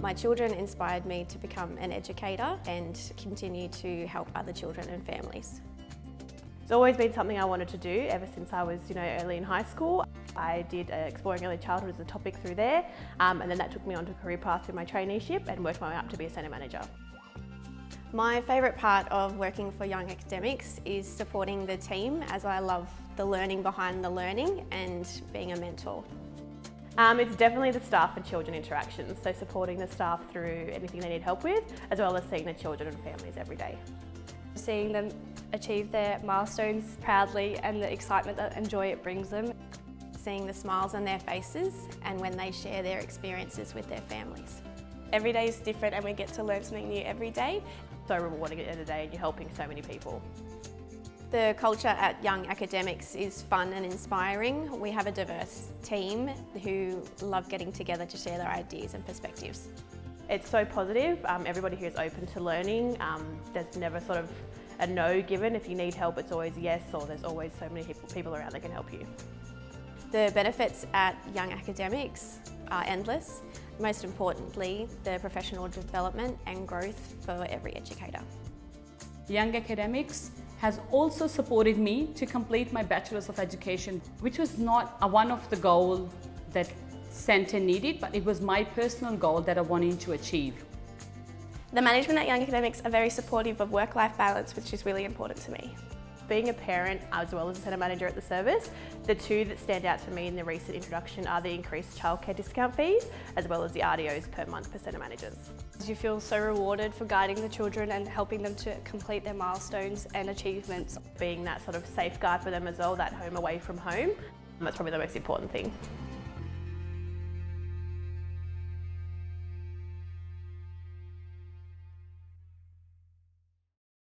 My children inspired me to become an educator and continue to help other children and families. It's always been something I wanted to do ever since I was, you know, early in high school. I did uh, Exploring Early Childhood as a topic through there, um, and then that took me onto a career path through my traineeship and worked my way up to be a centre manager. My favourite part of working for Young Academics is supporting the team as I love the learning behind the learning and being a mentor. Um, it's definitely the staff and children interactions, so supporting the staff through anything they need help with, as well as seeing the children and families every day. Seeing them achieve their milestones proudly and the excitement and joy it brings them. Seeing the smiles on their faces and when they share their experiences with their families. Every day is different and we get to learn something new every day. So rewarding at the end of the day and you're helping so many people. The culture at Young Academics is fun and inspiring. We have a diverse team who love getting together to share their ideas and perspectives. It's so positive. Um, everybody here is open to learning. Um, there's never sort of a no given. If you need help, it's always yes, or there's always so many people around that can help you. The benefits at Young Academics are endless. Most importantly, the professional development and growth for every educator. Young Academics has also supported me to complete my Bachelor's of Education, which was not a one of the goal that Centre needed, but it was my personal goal that I wanted to achieve. The management at Young Academics are very supportive of work-life balance, which is really important to me. Being a parent as well as a centre manager at the service, the two that stand out to me in the recent introduction are the increased childcare discount fees as well as the RDOs per month for centre managers. You feel so rewarded for guiding the children and helping them to complete their milestones and achievements. Being that sort of safeguard for them as well, that home away from home, that's probably the most important thing.